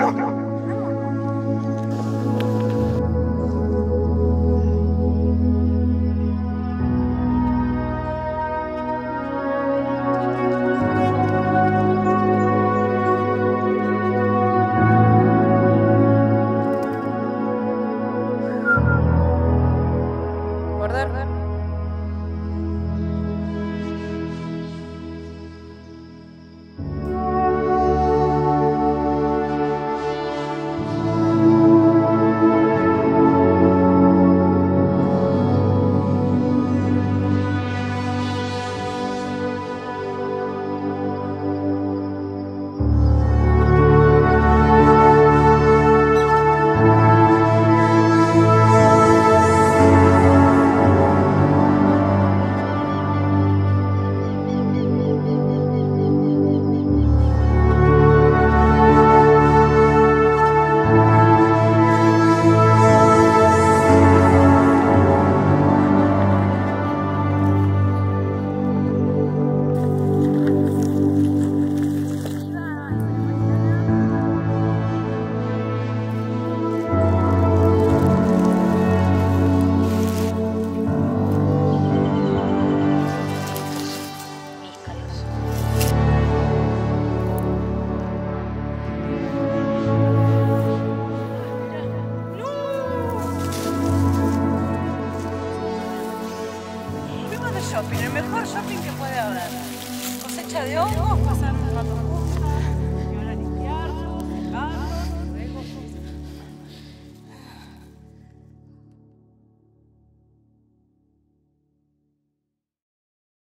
No! poder shopping, el mejor shopping que puede haber. Cosecha de hongos, pasar un rato